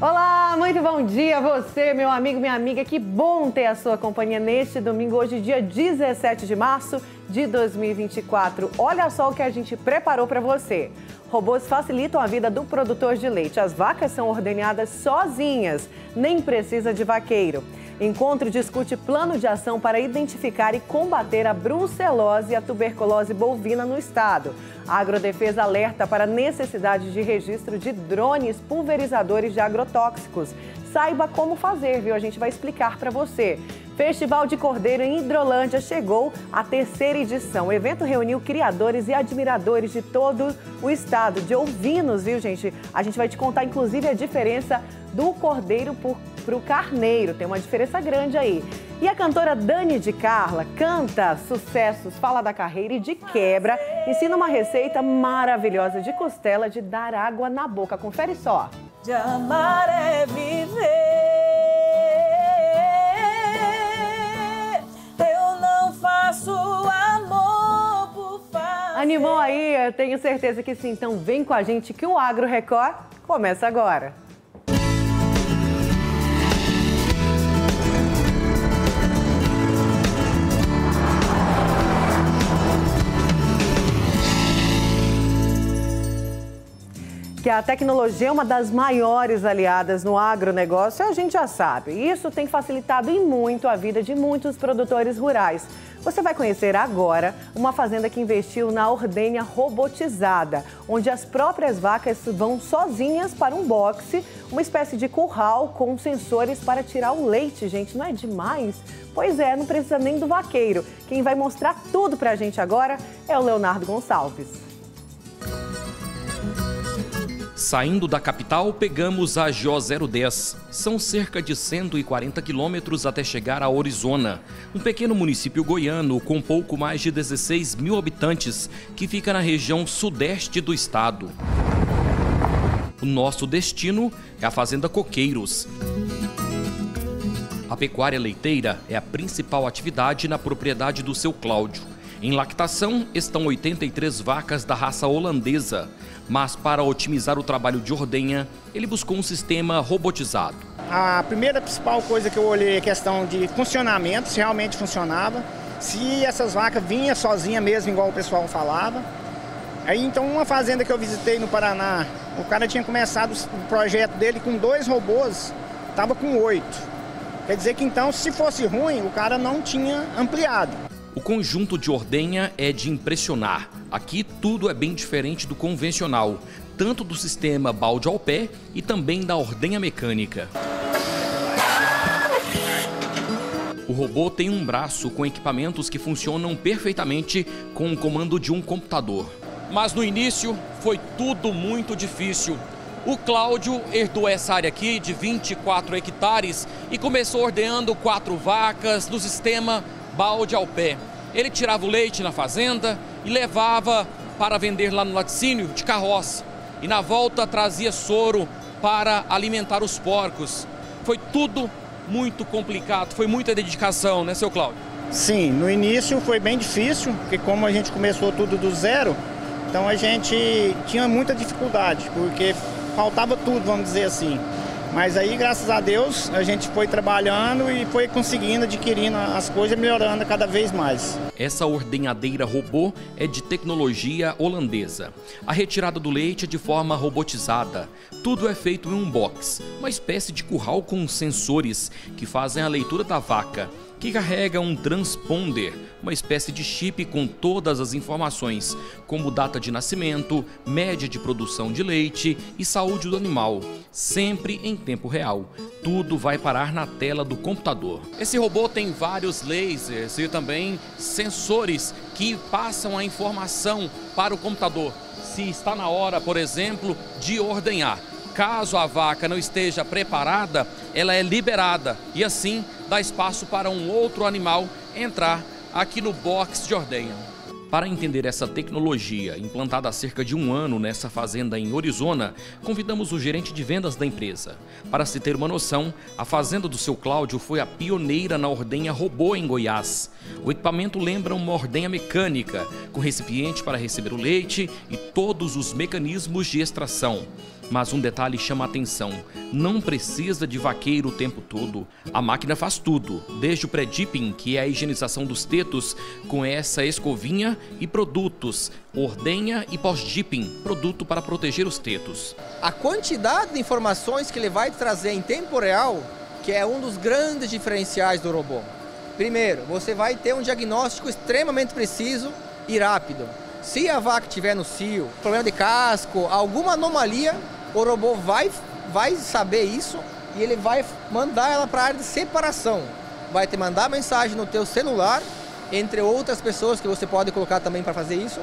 Olá, muito bom dia a você, meu amigo, minha amiga. Que bom ter a sua companhia neste domingo, hoje, dia 17 de março de 2024. Olha só o que a gente preparou para você. Robôs facilitam a vida do produtor de leite. As vacas são ordenhadas sozinhas, nem precisa de vaqueiro. Encontro discute plano de ação para identificar e combater a brucelose e a tuberculose bovina no estado. A Agrodefesa alerta para necessidade de registro de drones pulverizadores de agrotóxicos. Saiba como fazer, viu? A gente vai explicar para você. Festival de Cordeiro em Hidrolândia chegou à terceira edição. O evento reuniu criadores e admiradores de todo o estado, de ovinos, viu, gente? A gente vai te contar, inclusive, a diferença do cordeiro para o carneiro. Tem uma diferença grande aí. E a cantora Dani de Carla canta sucessos, fala da carreira e de quebra, ensina uma receita maravilhosa de costela de dar água na boca. Confere só. De amar é viver. Eu não faço amor por fazer. Animou aí? Eu tenho certeza que sim. Então vem com a gente que o Agro Record começa agora. Que a tecnologia é uma das maiores aliadas no agronegócio, a gente já sabe. Isso tem facilitado em muito a vida de muitos produtores rurais. Você vai conhecer agora uma fazenda que investiu na ordenha robotizada, onde as próprias vacas vão sozinhas para um boxe, uma espécie de curral com sensores para tirar o leite, gente. Não é demais? Pois é, não precisa nem do vaqueiro. Quem vai mostrar tudo para a gente agora é o Leonardo Gonçalves. Saindo da capital, pegamos a GO 010. São cerca de 140 quilômetros até chegar a Orizona, um pequeno município goiano com pouco mais de 16 mil habitantes que fica na região sudeste do estado. O nosso destino é a Fazenda Coqueiros. A pecuária leiteira é a principal atividade na propriedade do seu Cláudio. Em lactação estão 83 vacas da raça holandesa, mas para otimizar o trabalho de ordenha, ele buscou um sistema robotizado. A primeira principal coisa que eu olhei é a questão de funcionamento, se realmente funcionava, se essas vacas vinham sozinha mesmo, igual o pessoal falava. Aí então uma fazenda que eu visitei no Paraná, o cara tinha começado o projeto dele com dois robôs, estava com oito. Quer dizer que então, se fosse ruim, o cara não tinha ampliado. O conjunto de ordenha é de impressionar. Aqui tudo é bem diferente do convencional, tanto do sistema balde ao pé e também da ordenha mecânica. O robô tem um braço com equipamentos que funcionam perfeitamente com o comando de um computador. Mas no início foi tudo muito difícil. O Cláudio herdou essa área aqui de 24 hectares e começou ordenhando quatro vacas no sistema balde ao pé. Ele tirava o leite na fazenda e levava para vender lá no laticínio de carroça. E na volta trazia soro para alimentar os porcos. Foi tudo muito complicado, foi muita dedicação, né, seu Cláudio? Sim, no início foi bem difícil, porque como a gente começou tudo do zero, então a gente tinha muita dificuldade, porque faltava tudo, vamos dizer assim. Mas aí, graças a Deus, a gente foi trabalhando e foi conseguindo, adquirindo as coisas, melhorando cada vez mais. Essa ordenhadeira robô é de tecnologia holandesa. A retirada do leite é de forma robotizada. Tudo é feito em um box, uma espécie de curral com sensores que fazem a leitura da vaca que carrega um transponder, uma espécie de chip com todas as informações, como data de nascimento, média de produção de leite e saúde do animal, sempre em tempo real. Tudo vai parar na tela do computador. Esse robô tem vários lasers e também sensores que passam a informação para o computador. Se está na hora, por exemplo, de ordenhar. Caso a vaca não esteja preparada, ela é liberada e assim dá espaço para um outro animal entrar aqui no box de ordenha. Para entender essa tecnologia, implantada há cerca de um ano nessa fazenda em Arizona, convidamos o gerente de vendas da empresa. Para se ter uma noção, a fazenda do seu Cláudio foi a pioneira na ordenha robô em Goiás. O equipamento lembra uma ordenha mecânica, com recipiente para receber o leite e todos os mecanismos de extração. Mas um detalhe chama a atenção: não precisa de vaqueiro o tempo todo. A máquina faz tudo, desde o pré-dipping, que é a higienização dos tetos, com essa escovinha, e produtos, ordenha e pós-dipping, produto para proteger os tetos. A quantidade de informações que ele vai trazer em tempo real, que é um dos grandes diferenciais do robô. Primeiro, você vai ter um diagnóstico extremamente preciso e rápido. Se a vaca tiver no cio, problema de casco, alguma anomalia, o robô vai, vai saber isso e ele vai mandar ela para a área de separação. Vai te mandar mensagem no teu celular, entre outras pessoas que você pode colocar também para fazer isso,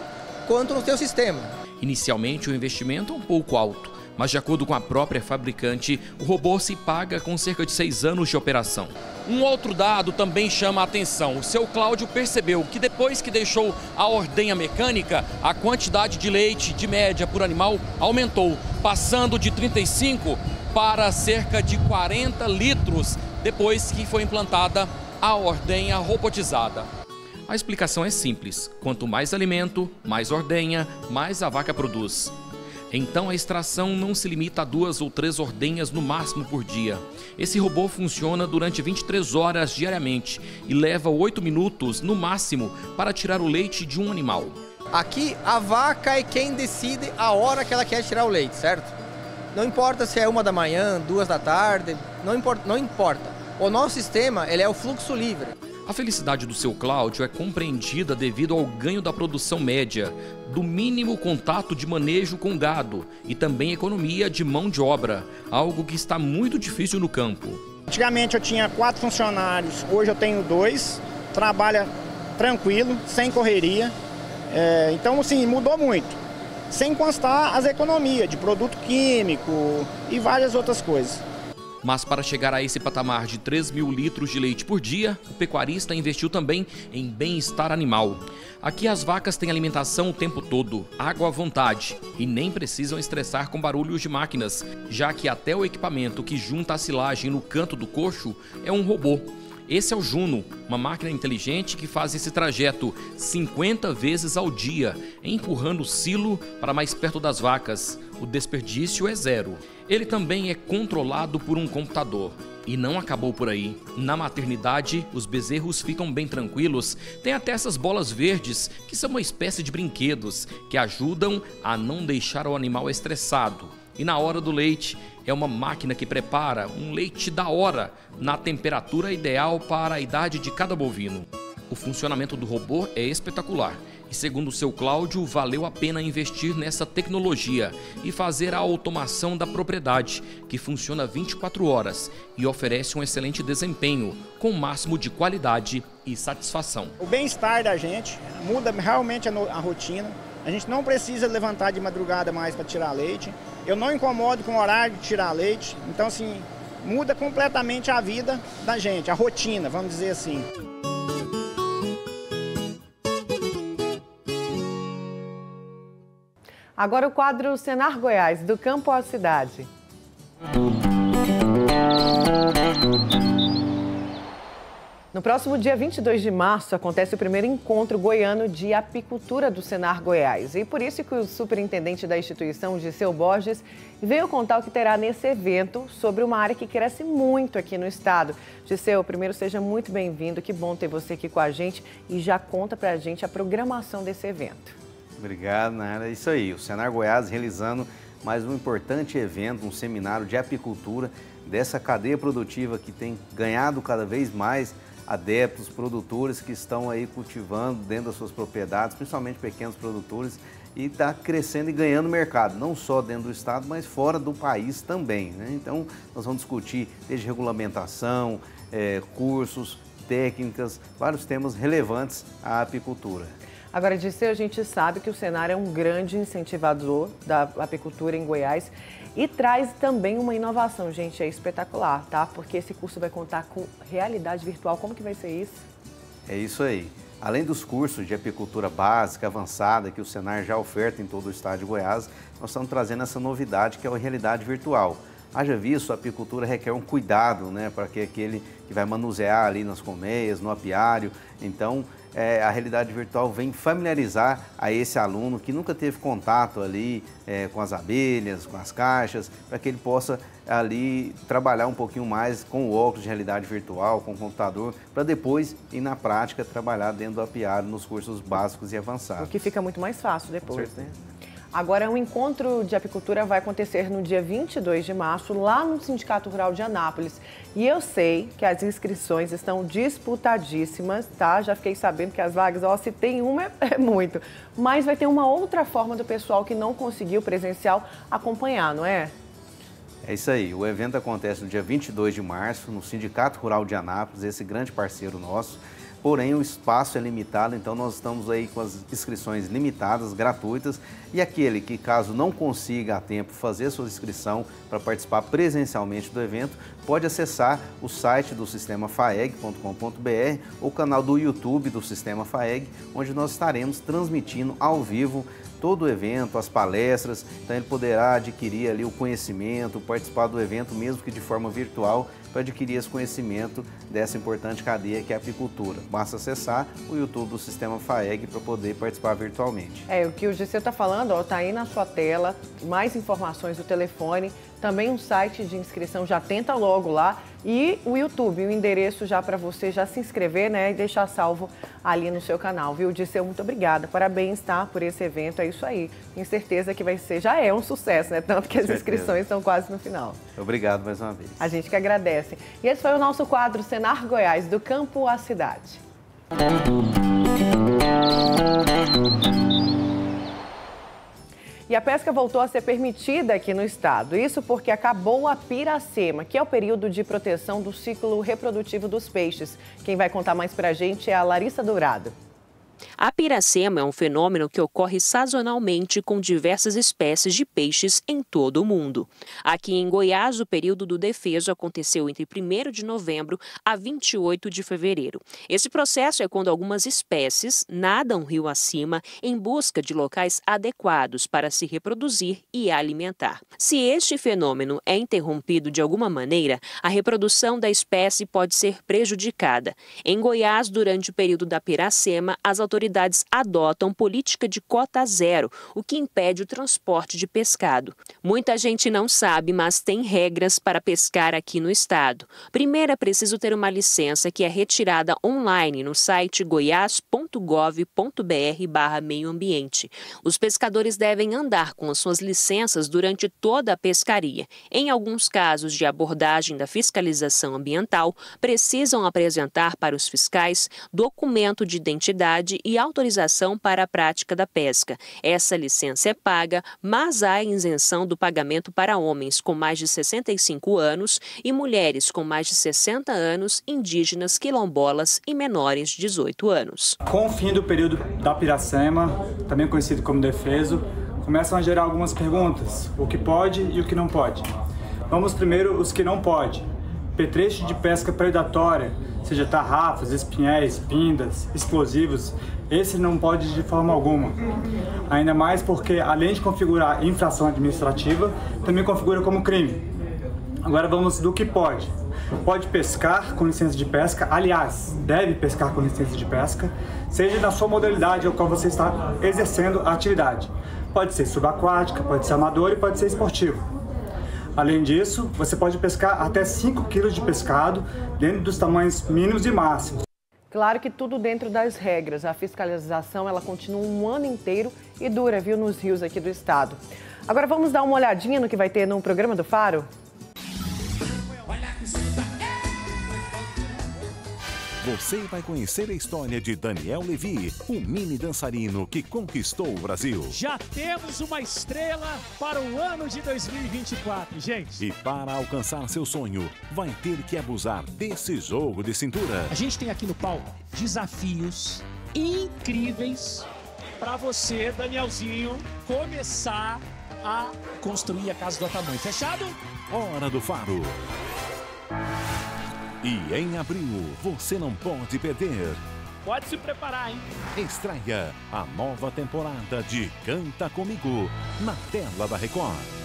quanto no teu sistema. Inicialmente o investimento é um pouco alto, mas de acordo com a própria fabricante, o robô se paga com cerca de seis anos de operação. Um outro dado também chama a atenção. O seu Cláudio percebeu que depois que deixou a ordenha mecânica, a quantidade de leite de média por animal aumentou, passando de 35 para cerca de 40 litros depois que foi implantada a ordenha robotizada. A explicação é simples: quanto mais alimento, mais ordenha, mais a vaca produz. Então a extração não se limita a duas ou três ordenhas no máximo por dia. Esse robô funciona durante 23 horas diariamente e leva 8 minutos no máximo para tirar o leite de um animal. Aqui a vaca é quem decide a hora que ela quer tirar o leite, certo? Não importa se é uma da manhã, duas da tarde, não importa. Não importa. O nosso sistema ele é o fluxo livre. A felicidade do seu Cláudio é compreendida devido ao ganho da produção média, do mínimo contato de manejo com gado e também economia de mão de obra, algo que está muito difícil no campo. Antigamente eu tinha quatro funcionários, hoje eu tenho dois, trabalha tranquilo, sem correria. É, então, assim, mudou muito. Sem constar as economias de produto químico e várias outras coisas. Mas para chegar a esse patamar de 3 mil litros de leite por dia, o pecuarista investiu também em bem-estar animal. Aqui as vacas têm alimentação o tempo todo, água à vontade e nem precisam estressar com barulhos de máquinas, já que até o equipamento que junta a silagem no canto do coxo é um robô. Esse é o Juno, uma máquina inteligente que faz esse trajeto 50 vezes ao dia, empurrando o silo para mais perto das vacas. O desperdício é zero. Ele também é controlado por um computador. E não acabou por aí. Na maternidade, os bezerros ficam bem tranquilos. Tem até essas bolas verdes, que são uma espécie de brinquedos, que ajudam a não deixar o animal estressado. E na hora do leite, é uma máquina que prepara um leite da hora, na temperatura ideal para a idade de cada bovino. O funcionamento do robô é espetacular e, segundo seu Cláudio, valeu a pena investir nessa tecnologia e fazer a automação da propriedade, que funciona 24 horas e oferece um excelente desempenho, com o máximo de qualidade e satisfação. O bem-estar da gente muda realmente a, a rotina. A gente não precisa levantar de madrugada mais para tirar leite. Eu não incomodo com o horário de tirar leite. Então, assim, muda completamente a vida da gente, a rotina, vamos dizer assim. Agora o quadro Senar Goiás, do campo à cidade. No próximo dia 22 de março acontece o primeiro encontro goiano de apicultura do Senar Goiás. E por isso que o superintendente da instituição, Giseu Borges, veio contar o que terá nesse evento sobre uma área que cresce muito aqui no estado. Giseu, primeiro seja muito bem-vindo, que bom ter você aqui com a gente e já conta pra gente a programação desse evento. Obrigado, Nara. Isso aí, o Senar Goiás realizando mais um importante evento, um seminário de apicultura dessa cadeia produtiva que tem ganhado cada vez mais adeptos, produtores que estão aí cultivando dentro das suas propriedades, principalmente pequenos produtores, e está crescendo e ganhando mercado, não só dentro do estado, mas fora do país também. Né? Então, nós vamos discutir desde regulamentação, é, cursos, técnicas, vários temas relevantes à apicultura. Agora, Disseu, a gente sabe que o Senar é um grande incentivador da apicultura em Goiás e traz também uma inovação, gente, é espetacular, tá? Porque esse curso vai contar com realidade virtual. Como que vai ser isso? É isso aí. Além dos cursos de apicultura básica, avançada, que o Senar já oferta em todo o estado de Goiás, nós estamos trazendo essa novidade que é a realidade virtual. Haja visto, a apicultura requer um cuidado, né, para que aquele que vai manusear ali nas colmeias, no apiário. Então, é, a realidade virtual vem familiarizar a esse aluno que nunca teve contato ali é, com as abelhas, com as caixas, para que ele possa ali trabalhar um pouquinho mais com o óculos de realidade virtual, com o computador, para depois ir na prática trabalhar dentro do apiário nos cursos básicos e avançados. O que fica muito mais fácil depois, né? Agora, o encontro de apicultura vai acontecer no dia 22 de março, lá no Sindicato Rural de Anápolis. E eu sei que as inscrições estão disputadíssimas, tá? Já fiquei sabendo que as vagas, ó, se tem uma, é muito. Mas vai ter uma outra forma do pessoal que não conseguiu presencial acompanhar, não é? É isso aí. O evento acontece no dia 22 de março, no Sindicato Rural de Anápolis, esse grande parceiro nosso porém o espaço é limitado, então nós estamos aí com as inscrições limitadas, gratuitas, e aquele que caso não consiga a tempo fazer sua inscrição para participar presencialmente do evento, pode acessar o site do Sistema FAEG.com.br ou o canal do YouTube do Sistema FAEG, onde nós estaremos transmitindo ao vivo todo o evento, as palestras, então ele poderá adquirir ali o conhecimento, participar do evento mesmo que de forma virtual para adquirir esse conhecimento dessa importante cadeia que é a apicultura. Basta acessar o YouTube do Sistema FAEG para poder participar virtualmente. É, o que o GC está falando, está aí na sua tela, mais informações do telefone, também um site de inscrição, já tenta logo lá. E o YouTube, o endereço já para você já se inscrever né, e deixar salvo ali no seu canal, viu? Disseu, muito obrigada. Parabéns, tá? Por esse evento, é isso aí. Tenho certeza que vai ser, já é um sucesso, né? Tanto que as inscrições estão quase no final. Obrigado mais uma vez. A gente que agradece. E esse foi o nosso quadro Senar Goiás, do campo à cidade. E a pesca voltou a ser permitida aqui no estado. Isso porque acabou a piracema, que é o período de proteção do ciclo reprodutivo dos peixes. Quem vai contar mais pra gente é a Larissa Dourado. A piracema é um fenômeno que ocorre sazonalmente com diversas espécies de peixes em todo o mundo. Aqui em Goiás, o período do defeso aconteceu entre 1 de novembro a 28 de fevereiro. Esse processo é quando algumas espécies nadam rio acima em busca de locais adequados para se reproduzir e alimentar. Se este fenômeno é interrompido de alguma maneira, a reprodução da espécie pode ser prejudicada. Em Goiás, durante o período da piracema, as autoridades adotam política de cota zero, o que impede o transporte de pescado. Muita gente não sabe, mas tem regras para pescar aqui no estado. Primeiro é preciso ter uma licença que é retirada online no site goiás.gov.br meio ambiente. Os pescadores devem andar com as suas licenças durante toda a pescaria. Em alguns casos de abordagem da fiscalização ambiental, precisam apresentar para os fiscais documento de identidade e autorização para a prática da pesca. Essa licença é paga, mas há isenção do pagamento para homens com mais de 65 anos e mulheres com mais de 60 anos, indígenas, quilombolas e menores de 18 anos. Com o fim do período da piracema, também conhecido como defeso, começam a gerar algumas perguntas: o que pode e o que não pode. Vamos primeiro os que não pode. Petrecho de pesca predatória, seja tarrafas, espinhéis, pindas, explosivos, esse não pode de forma alguma. Ainda mais porque, além de configurar infração administrativa, também configura como crime. Agora vamos do que pode. Pode pescar com licença de pesca, aliás, deve pescar com licença de pesca, seja na sua modalidade ao qual você está exercendo a atividade. Pode ser subaquática, pode ser amador e pode ser esportivo. Além disso, você pode pescar até 5 kg de pescado dentro dos tamanhos mínimos e máximos. Claro que tudo dentro das regras. A fiscalização ela continua um ano inteiro e dura, viu, nos rios aqui do estado. Agora vamos dar uma olhadinha no que vai ter no programa do Faro? Você vai conhecer a história de Daniel Levi, o mini dançarino que conquistou o Brasil. Já temos uma estrela para o ano de 2024, gente. E para alcançar seu sonho, vai ter que abusar desse jogo de cintura. A gente tem aqui no palco desafios incríveis para você, Danielzinho, começar a construir a casa do tamanho. Fechado? Hora do Faro. E em abril, você não pode perder. Pode se preparar, hein? Estreia a nova temporada de Canta Comigo na tela da Record.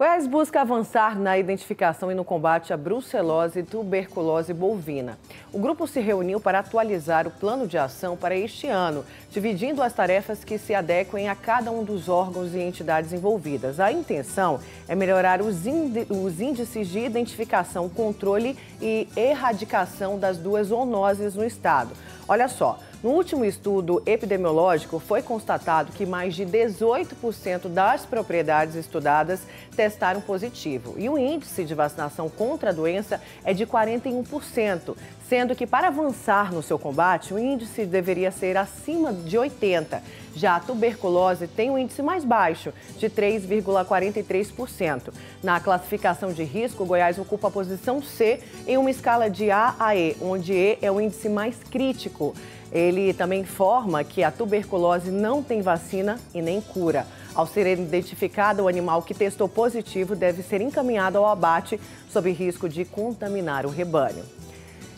Goiás busca avançar na identificação e no combate à brucelose e tuberculose bovina. O grupo se reuniu para atualizar o plano de ação para este ano, dividindo as tarefas que se adequem a cada um dos órgãos e entidades envolvidas. A intenção é melhorar os, índices de identificação, controle e erradicação das duas zoonoses no estado. Olha só. No último estudo epidemiológico, foi constatado que mais de 18% das propriedades estudadas testaram positivo. E o índice de vacinação contra a doença é de 41%, sendo que para avançar no seu combate, o índice deveria ser acima de 80%. Já a tuberculose tem um índice mais baixo, de 3,43%. Na classificação de risco, Goiás ocupa a posição C em uma escala de A a E, onde E é o índice mais crítico. Ele também informa que a tuberculose não tem vacina e nem cura. Ao ser identificado, o animal que testou positivo deve ser encaminhado ao abate sob risco de contaminar o rebanho.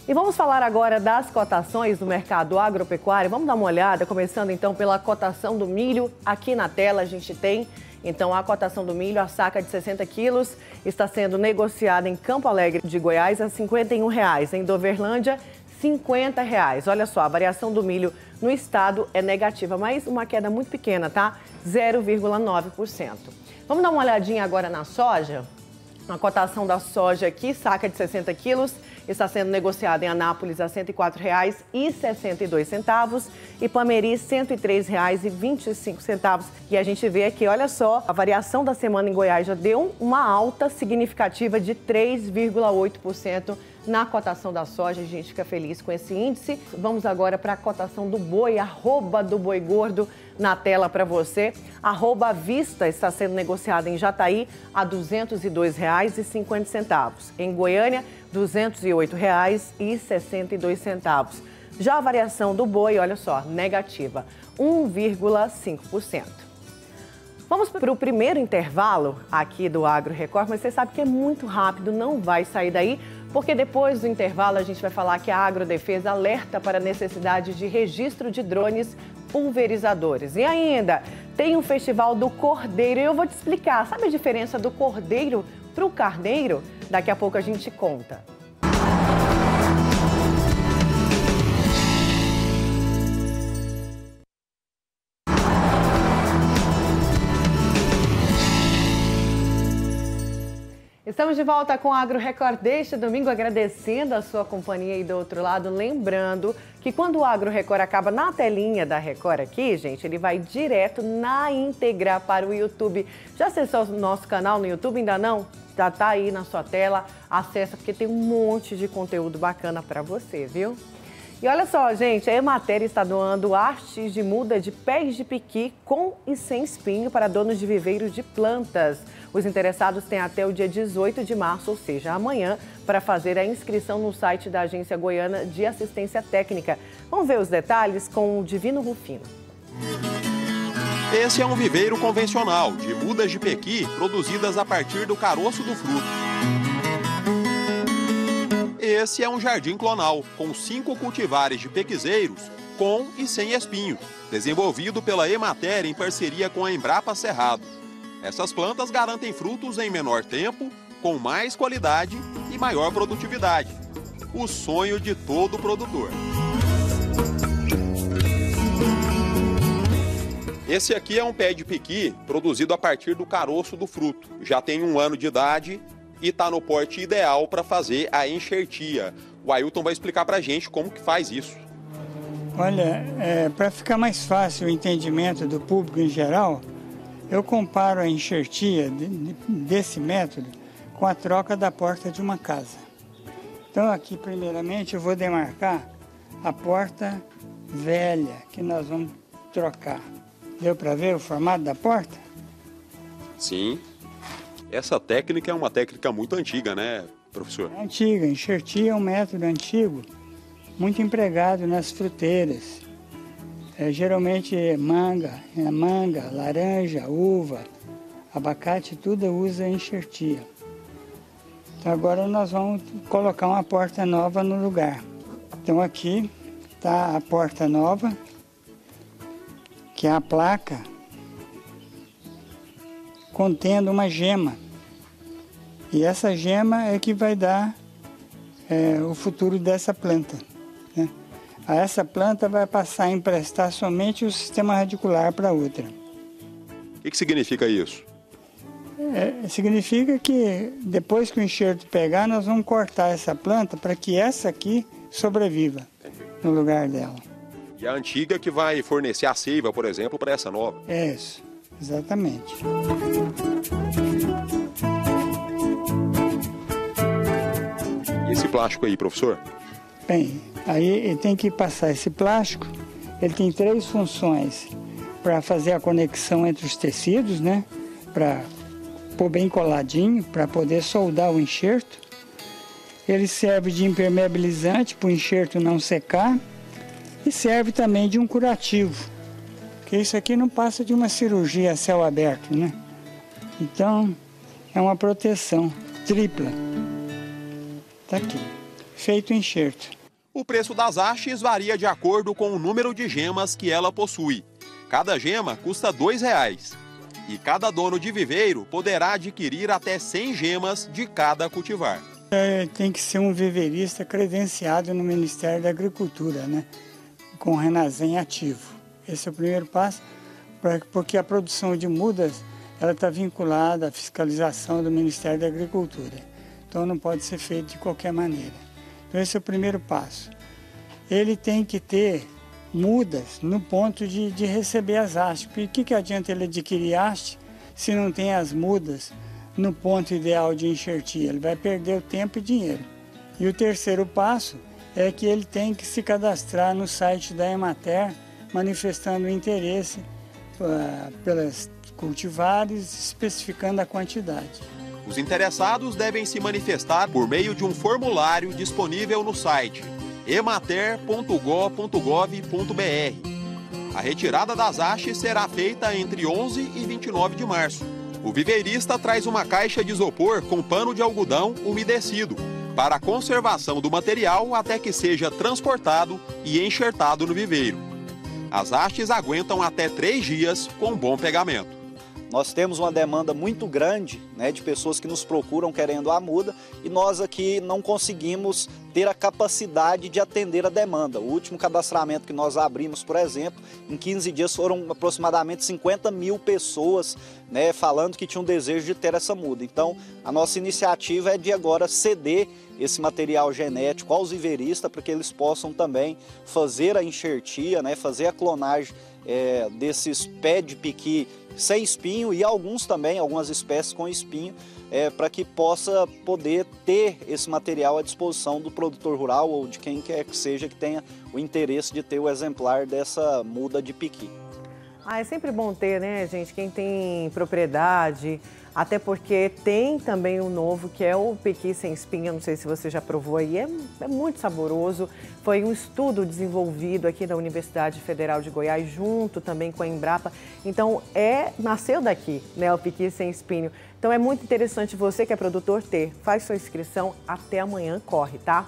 E vamos falar agora das cotações do mercado agropecuário. Vamos dar uma olhada, começando então pela cotação do milho. Aqui na tela a gente tem então a cotação do milho, a saca de 60 quilos, está sendo negociada em Campo Alegre de Goiás a 51 reais, em Doverlândia 50 reais. Olha só, a variação do milho no estado é negativa, mas uma queda muito pequena, tá? 0,9%. Vamos dar uma olhadinha agora na soja? A cotação da soja aqui, saca de 60 quilos, está sendo negociada em Anápolis a R$ 104,62 e Pameri R$ 103,25. E a gente vê aqui, olha só, a variação da semana em Goiás já deu uma alta significativa de 3,8% na cotação da soja. A gente fica feliz com esse índice. Vamos agora para a cotação do boi, arroba do boi gordo na tela para você. Arroba vista está sendo negociada em Jataí a R$ 202,50. Em Goiânia, R$ 208,62. Já a variação do boi, olha só, negativa, 1,5%. Vamos para o primeiro intervalo aqui do Agro Record, mas você sabe que é muito rápido, não vai sair daí, porque depois do intervalo a gente vai falar que a Agrodefesa alerta para a necessidade de registro de drones pulverizadores. E ainda tem um festival do cordeiro e eu vou te explicar. Sabe a diferença do cordeiro para o carneiro? Daqui a pouco a gente conta. Estamos de volta com o Agro Record deste domingo, agradecendo a sua companhia aí do outro lado. Lembrando que quando o Agro Record acaba na telinha da Record aqui, gente, ele vai direto na íntegra para o YouTube. Já acessou o nosso canal no YouTube? Ainda não? Já tá aí na sua tela. Acessa porque tem um monte de conteúdo bacana para você, viu? E olha só, gente, a Emater está doando hastes de muda de pés de piqui com e sem espinho para donos de viveiros de plantas. Os interessados têm até o dia 18 de março, ou seja, amanhã, para fazer a inscrição no site da Agência Goiana de Assistência Técnica. Vamos ver os detalhes com o Divino Rufino. Esse é um viveiro convencional de mudas de pequi produzidas a partir do caroço do fruto. Esse é um jardim clonal, com cinco cultivares de pequizeiros com e sem espinho, desenvolvido pela Emater em parceria com a Embrapa Cerrado. Essas plantas garantem frutos em menor tempo, com mais qualidade e maior produtividade. O sonho de todo produtor. Esse aqui é um pé de piqui produzido a partir do caroço do fruto. Já tem um ano de idade e está no porte ideal para fazer a enxertia. O Ailton vai explicar para a gente como que faz isso. Olha, é, para ficar mais fácil o entendimento do público em geral, eu comparo a enxertia desse método com a troca da porta de uma casa. Então aqui primeiramente eu vou demarcar a porta velha que nós vamos trocar. Deu para ver o formato da porta? Sim. Essa técnica é uma técnica muito antiga, né, professor? É antiga. Enxertia é um método antigo, muito empregado nas fruteiras é, geralmente manga, é manga, laranja, uva, abacate, tudo usa enxertia. Então agora nós vamos colocar uma porta nova no lugar. Então aqui está a porta nova, que é a placa contendo uma gema. E essa gema é que vai dar é, o futuro dessa planta. A essa planta vai passar a emprestar somente o sistema radicular para outra. O que, que significa isso? É, significa que depois que o enxerto pegar, nós vamos cortar essa planta para que essa aqui sobreviva no lugar dela. E a antiga que vai fornecer a seiva, por exemplo, para essa nova. É isso, exatamente. E esse plástico aí, professor? Bem, aí ele tem que passar esse plástico. Ele tem três funções para fazer a conexão entre os tecidos, né? Para pôr bem coladinho, para poder soldar o enxerto. Ele serve de impermeabilizante para o enxerto não secar e serve também de um curativo, que isso aqui não passa de uma cirurgia a céu aberto, né? Então é uma proteção tripla. Tá aqui, feito o enxerto. O preço das hastes varia de acordo com o número de gemas que ela possui. Cada gema custa R$ 2,00. E cada dono de viveiro poderá adquirir até 100 gemas de cada cultivar. É, tem que ser um viveirista credenciado no Ministério da Agricultura, né? com Renazem ativo. Esse é o primeiro passo, porque a produção de mudas ela está vinculada à fiscalização do Ministério da Agricultura. Então não pode ser feito de qualquer maneira. Então esse é o primeiro passo. Ele tem que ter mudas no ponto de, de receber as hastes. Porque o que, que adianta ele adquirir haste se não tem as mudas no ponto ideal de enxertia? Ele vai perder o tempo e dinheiro. E o terceiro passo é que ele tem que se cadastrar no site da Emater, manifestando interesse uh, pelas cultivares, especificando a quantidade. Os interessados devem se manifestar por meio de um formulário disponível no site emater.go.gov.br. A retirada das hastes será feita entre 11 e 29 de março. O viveirista traz uma caixa de isopor com pano de algodão umedecido para a conservação do material até que seja transportado e enxertado no viveiro. As hastes aguentam até três dias com bom pegamento. Nós temos uma demanda muito grande né, de pessoas que nos procuram querendo a muda e nós aqui não conseguimos ter a capacidade de atender a demanda. O último cadastramento que nós abrimos, por exemplo, em 15 dias foram aproximadamente 50 mil pessoas né, falando que tinham desejo de ter essa muda. Então, a nossa iniciativa é de agora ceder esse material genético aos viveristas para que eles possam também fazer a enxertia, né, fazer a clonagem é, desses pé de piqui sem espinho e alguns também, algumas espécies com espinho, é, para que possa poder ter esse material à disposição do produtor rural ou de quem quer que seja que tenha o interesse de ter o exemplar dessa muda de piqui. Ah, é sempre bom ter, né, gente? Quem tem propriedade, até porque tem também o um novo, que é o pequi sem espinha, não sei se você já provou aí, é, é, muito saboroso. Foi um estudo desenvolvido aqui da Universidade Federal de Goiás, junto também com a Embrapa. Então, é nasceu daqui, né, o pequi sem espinho. Então, é muito interessante você que é produtor ter. Faz sua inscrição, até amanhã corre, tá?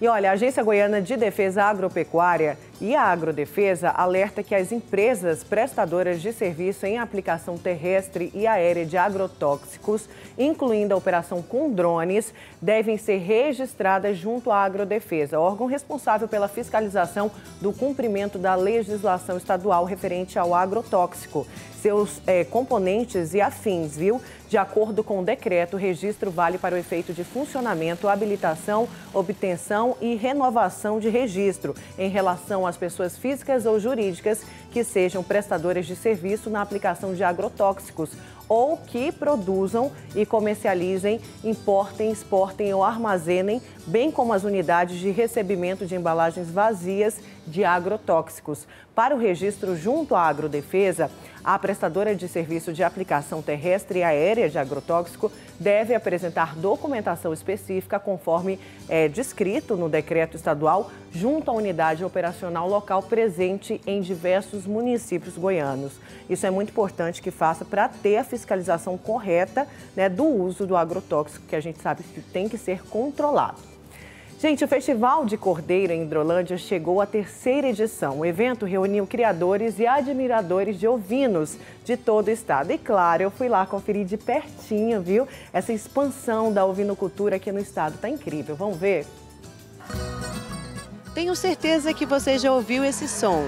E olha, a Agência Goiana de Defesa Agropecuária e a Agrodefesa alerta que as empresas prestadoras de serviço em aplicação terrestre e aérea de agrotóxicos, incluindo a operação com drones, devem ser registradas junto à Agrodefesa, órgão responsável pela fiscalização do cumprimento da legislação estadual referente ao agrotóxico seus é, componentes e afins, viu? De acordo com o decreto, o registro vale para o efeito de funcionamento, habilitação, obtenção e renovação de registro em relação às pessoas físicas ou jurídicas que sejam prestadoras de serviço na aplicação de agrotóxicos ou que produzam e comercializem, importem, exportem ou armazenem, bem como as unidades de recebimento de embalagens vazias de agrotóxicos. Para o registro junto à Agrodefesa, a prestadora de serviço de aplicação terrestre e aérea de agrotóxico deve apresentar documentação específica conforme é descrito no decreto estadual junto à unidade operacional local presente em diversos municípios goianos. Isso é muito importante que faça para ter a fiscalização correta né, do uso do agrotóxico, que a gente sabe que tem que ser controlado. Gente, o Festival de Cordeiro em Hidrolândia chegou à terceira edição. O evento reuniu criadores e admiradores de ovinos de todo o estado. E claro, eu fui lá conferir de pertinho, viu? Essa expansão da ovinocultura aqui no estado. Tá incrível. Vamos ver? Tenho certeza que você já ouviu esse som.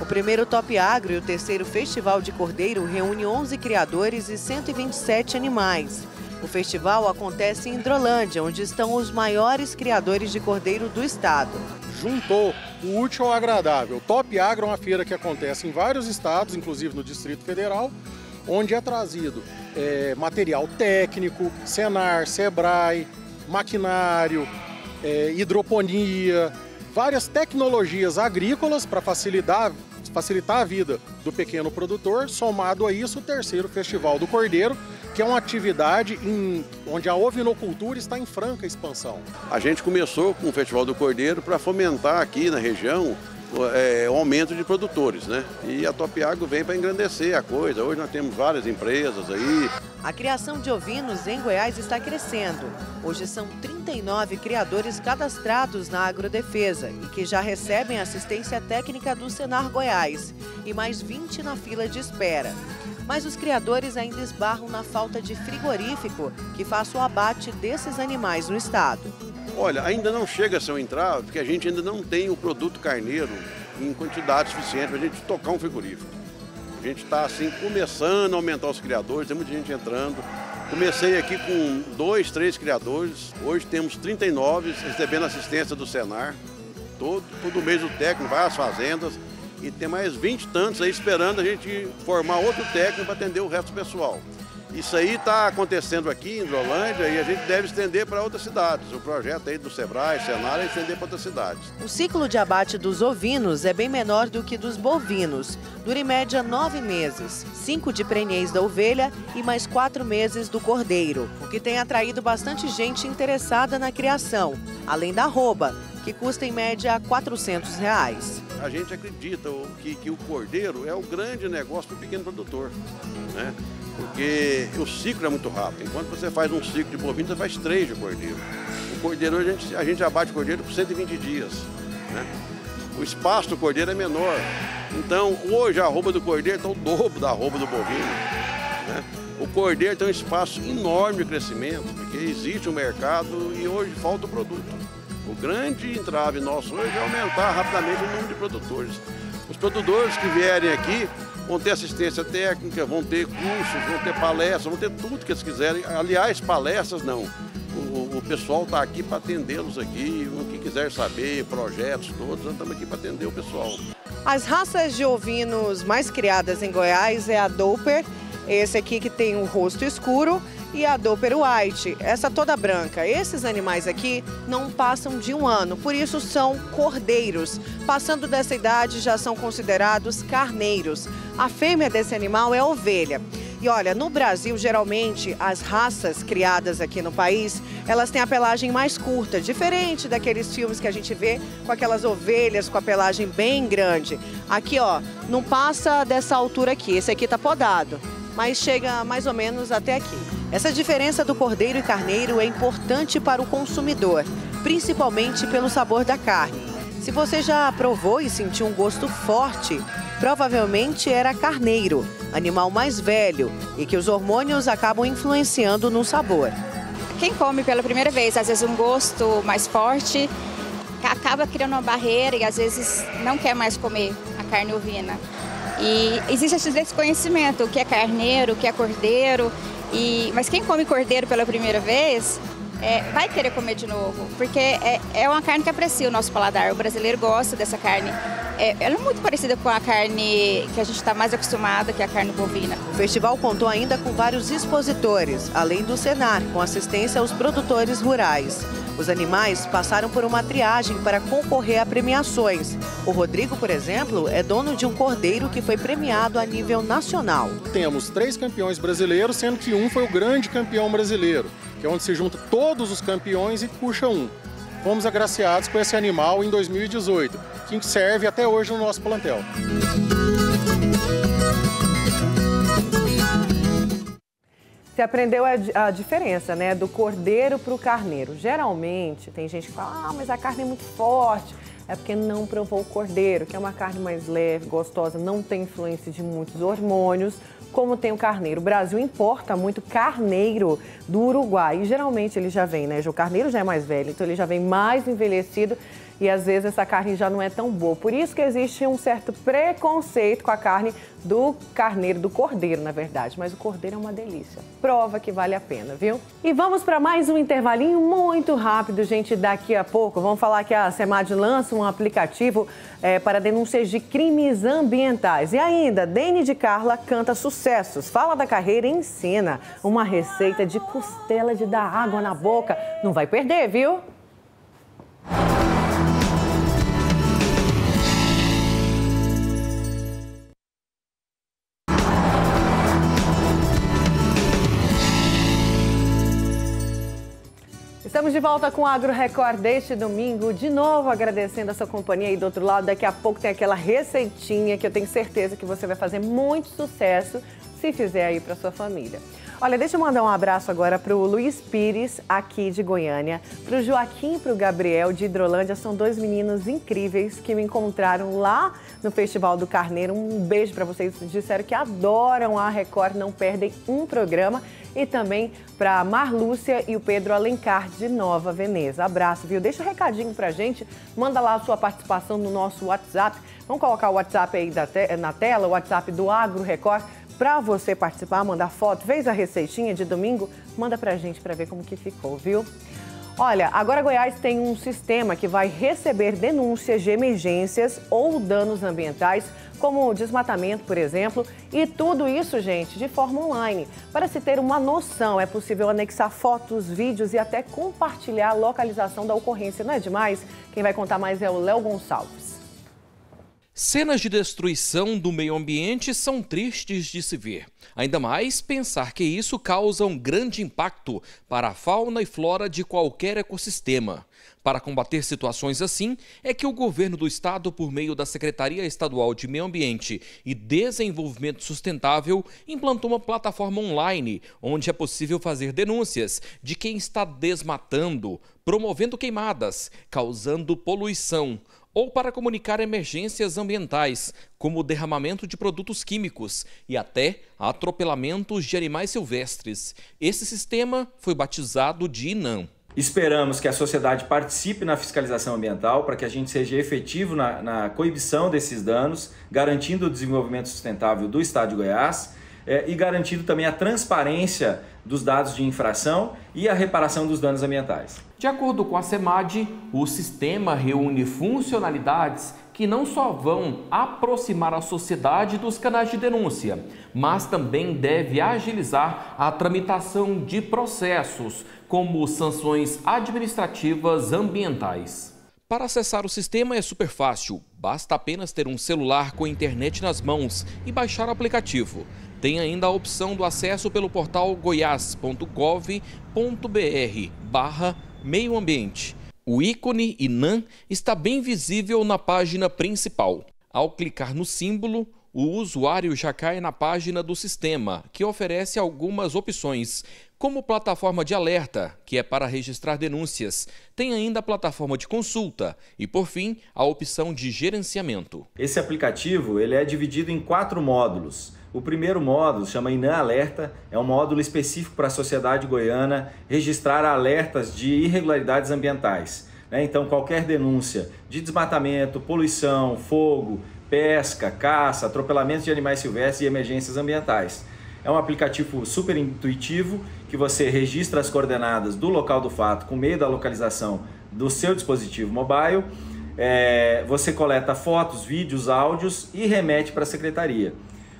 O primeiro Top Agro e o terceiro Festival de Cordeiro reúne 11 criadores e 127 animais. O festival acontece em Hidrolândia, onde estão os maiores criadores de cordeiro do estado. Juntou o útil ao agradável. Top Agro é uma feira que acontece em vários estados, inclusive no Distrito Federal, onde é trazido é, material técnico, Senar, Sebrae, maquinário, é, hidroponia, várias tecnologias agrícolas para facilitar, facilitar a vida do pequeno produtor. Somado a isso, o terceiro Festival do Cordeiro, que é uma atividade em, onde a ovinocultura está em franca expansão. A gente começou com o Festival do Cordeiro para fomentar aqui na região é, o aumento de produtores, né? E a Top Agro vem para engrandecer a coisa. Hoje nós temos várias empresas aí. A criação de ovinos em Goiás está crescendo. Hoje são 39 criadores cadastrados na agrodefesa e que já recebem assistência técnica do Senar Goiás e mais 20 na fila de espera mas os criadores ainda esbarram na falta de frigorífico que faça o abate desses animais no estado. Olha, ainda não chega a ser um entrave, porque a gente ainda não tem o produto carneiro em quantidade suficiente para a gente tocar um frigorífico. A gente está assim começando a aumentar os criadores, tem muita gente entrando. Comecei aqui com dois, três criadores, hoje temos 39 recebendo assistência do Senar. Todo, todo mês o técnico vai às fazendas, e tem mais 20 tantos aí esperando a gente formar outro técnico para atender o resto do pessoal. Isso aí está acontecendo aqui em Hidrolândia e a gente deve estender para outras cidades. O projeto aí do Sebrae, Senar, é estender para outras cidades. O ciclo de abate dos ovinos é bem menor do que dos bovinos. Dura em média nove meses, cinco de prenhez da ovelha e mais quatro meses do cordeiro, o que tem atraído bastante gente interessada na criação, além da arroba, que custa em média 400 reais. A gente acredita que, que o cordeiro é o grande negócio para o pequeno produtor, né? Porque o ciclo é muito rápido. Enquanto você faz um ciclo de bovino, você faz três de cordeiro. O cordeiro, a gente, a gente abate cordeiro por 120 dias. Né? O espaço do cordeiro é menor. Então, hoje a arroba do cordeiro está o dobro da arroba do bovino. Né? O cordeiro tem um espaço enorme de crescimento, porque existe um mercado e hoje falta o produto. O grande entrave nosso hoje é aumentar rapidamente o número de produtores. Os produtores que vierem aqui vão ter assistência técnica, vão ter cursos, vão ter palestras, vão ter tudo que eles quiserem. Aliás, palestras não. O, o pessoal está aqui para atendê-los aqui, o que quiser saber, projetos todos, nós estamos aqui para atender o pessoal. As raças de ovinos mais criadas em Goiás é a Doper, esse aqui que tem o rosto escuro, e a Doper White, essa toda branca. Esses animais aqui não passam de um ano, por isso são cordeiros. Passando dessa idade já são considerados carneiros. A fêmea desse animal é ovelha. E olha, no Brasil, geralmente, as raças criadas aqui no país, elas têm a pelagem mais curta, diferente daqueles filmes que a gente vê com aquelas ovelhas com a pelagem bem grande. Aqui, ó, não passa dessa altura aqui. Esse aqui tá podado, mas chega mais ou menos até aqui. Essa diferença do cordeiro e carneiro é importante para o consumidor, principalmente pelo sabor da carne. Se você já provou e sentiu um gosto forte, provavelmente era carneiro, animal mais velho e que os hormônios acabam influenciando no sabor. Quem come pela primeira vez, às vezes um gosto mais forte, acaba criando uma barreira e às vezes não quer mais comer a carne ovina. E existe esse desconhecimento, o que é carneiro, o que é cordeiro, e, mas quem come cordeiro pela primeira vez é, vai querer comer de novo, porque é, é uma carne que aprecia o nosso paladar. O brasileiro gosta dessa carne. É, ela é muito parecida com a carne que a gente está mais acostumado, que é a carne bovina. O festival contou ainda com vários expositores, além do Senar, com assistência aos produtores rurais. Os animais passaram por uma triagem para concorrer a premiações. O Rodrigo, por exemplo, é dono de um cordeiro que foi premiado a nível nacional. Temos três campeões brasileiros, sendo que um foi o grande campeão brasileiro, que é onde se junta todos os campeões e puxa um. Fomos agraciados com esse animal em 2018, que serve até hoje no nosso plantel. Você aprendeu a, a diferença, né, do cordeiro para o carneiro. Geralmente, tem gente que fala, ah, mas a carne é muito forte. É porque não provou o cordeiro, que é uma carne mais leve, gostosa, não tem influência de muitos hormônios, como tem o carneiro. O Brasil importa muito carneiro do Uruguai. E geralmente ele já vem, né? O carneiro já é mais velho, então ele já vem mais envelhecido e às vezes essa carne já não é tão boa. Por isso que existe um certo preconceito com a carne do carneiro, do cordeiro, na verdade. Mas o cordeiro é uma delícia. Prova que vale a pena, viu? E vamos para mais um intervalinho muito rápido, gente. Daqui a pouco vamos falar que a SEMAD lança um aplicativo é, para denúncias de crimes ambientais. E ainda, Dene de Carla canta sucessos. Fala da carreira e ensina uma receita de costela de dar água na boca. Não vai perder, viu? Estamos de volta com o Agro Record deste domingo. De novo agradecendo a sua companhia aí do outro lado. Daqui a pouco tem aquela receitinha que eu tenho certeza que você vai fazer muito sucesso se fizer aí para sua família. Olha, deixa eu mandar um abraço agora para o Luiz Pires, aqui de Goiânia, para o Joaquim e para o Gabriel, de Hidrolândia. São dois meninos incríveis que me encontraram lá no Festival do Carneiro. Um beijo para vocês. Disseram que adoram a Record, não perdem um programa e também para Marlúcia e o Pedro Alencar de Nova Veneza. Abraço, viu? Deixa um recadinho para a gente, manda lá a sua participação no nosso WhatsApp. Vamos colocar o WhatsApp aí na tela, o WhatsApp do Agro Record, para você participar, mandar foto, fez a receitinha de domingo, manda para a gente para ver como que ficou, viu? Olha, agora Goiás tem um sistema que vai receber denúncias de emergências ou danos ambientais, como desmatamento, por exemplo, e tudo isso, gente, de forma online. Para se ter uma noção, é possível anexar fotos, vídeos e até compartilhar a localização da ocorrência. Não é demais? Quem vai contar mais é o Léo Gonçalves. Cenas de destruição do meio ambiente são tristes de se ver. Ainda mais pensar que isso causa um grande impacto para a fauna e flora de qualquer ecossistema. Para combater situações assim, é que o governo do estado, por meio da Secretaria Estadual de Meio Ambiente e Desenvolvimento Sustentável, implantou uma plataforma online onde é possível fazer denúncias de quem está desmatando, promovendo queimadas, causando poluição ou para comunicar emergências ambientais, como o derramamento de produtos químicos e até atropelamentos de animais silvestres. Esse sistema foi batizado de INAM. Esperamos que a sociedade participe na fiscalização ambiental para que a gente seja efetivo na, na coibição desses danos, garantindo o desenvolvimento sustentável do Estado de Goiás é, e garantindo também a transparência dos dados de infração e a reparação dos danos ambientais. De acordo com a SEMAD, o sistema reúne funcionalidades que não só vão aproximar a sociedade dos canais de denúncia, mas também deve agilizar a tramitação de processos, como sanções administrativas ambientais. Para acessar o sistema é super fácil, basta apenas ter um celular com internet nas mãos e baixar o aplicativo. Tem ainda a opção do acesso pelo portal goiás.gov.br barra meio ambiente. O ícone INAM está bem visível na página principal. Ao clicar no símbolo, o usuário já cai na página do sistema, que oferece algumas opções, como plataforma de alerta, que é para registrar denúncias. Tem ainda a plataforma de consulta e, por fim, a opção de gerenciamento. Esse aplicativo ele é dividido em quatro módulos. O primeiro módulo chama INAM Alerta, é um módulo específico para a sociedade goiana registrar alertas de irregularidades ambientais. Né? Então, qualquer denúncia de desmatamento, poluição, fogo, pesca, caça, atropelamento de animais silvestres e emergências ambientais. É um aplicativo super intuitivo que você registra as coordenadas do local do fato com meio da localização do seu dispositivo mobile. É, você coleta fotos, vídeos, áudios e remete para a secretaria.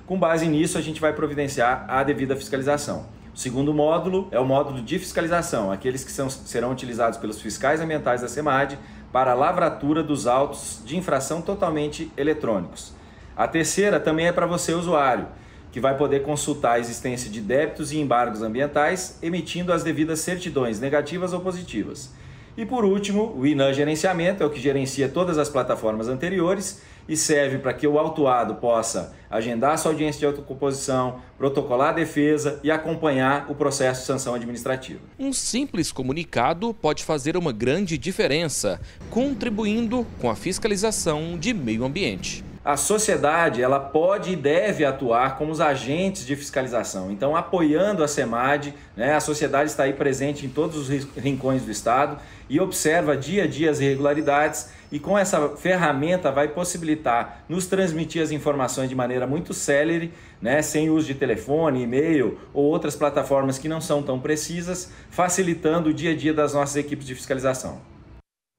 Com base nisso, a gente vai providenciar a devida fiscalização. O segundo módulo é o módulo de fiscalização, aqueles que são, serão utilizados pelos fiscais ambientais da SEMAD para a lavratura dos autos de infração totalmente eletrônicos. A terceira também é para você, usuário, que vai poder consultar a existência de débitos e embargos ambientais, emitindo as devidas certidões negativas ou positivas. E por último, o INAN Gerenciamento é o que gerencia todas as plataformas anteriores e serve para que o autuado possa agendar sua audiência de autocomposição, protocolar a defesa e acompanhar o processo de sanção administrativa. Um simples comunicado pode fazer uma grande diferença, contribuindo com a fiscalização de meio ambiente a sociedade ela pode e deve atuar como os agentes de fiscalização. Então, apoiando a SEMAD, né, a sociedade está aí presente em todos os rincões do Estado e observa dia a dia as irregularidades e com essa ferramenta vai possibilitar nos transmitir as informações de maneira muito célere, né, sem uso de telefone, e-mail ou outras plataformas que não são tão precisas, facilitando o dia a dia das nossas equipes de fiscalização.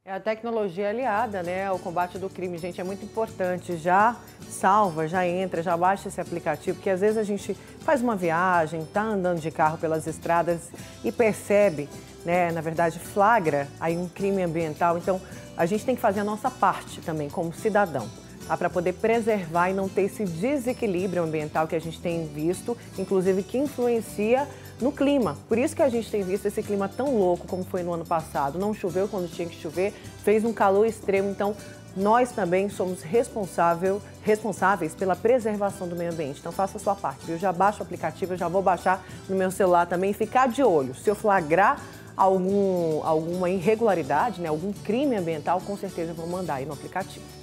É a tecnologia aliada, né, ao combate do crime, gente, é muito importante. Já salva, já entra, já baixa esse aplicativo, porque às vezes a gente faz uma viagem, tá andando de carro pelas estradas e percebe, né, na verdade, flagra aí um crime ambiental. Então, a gente tem que fazer a nossa parte também como cidadão. Tá, para poder preservar e não ter esse desequilíbrio ambiental que a gente tem visto, inclusive que influencia no clima. Por isso que a gente tem visto esse clima tão louco como foi no ano passado. Não choveu quando tinha que chover, fez um calor extremo, então nós também somos responsável, responsáveis pela preservação do meio ambiente. Então faça a sua parte, viu? Já baixa o aplicativo, eu já vou baixar no meu celular também ficar de olho. Se eu flagrar algum, alguma irregularidade, né, algum crime ambiental, com certeza eu vou mandar aí no aplicativo.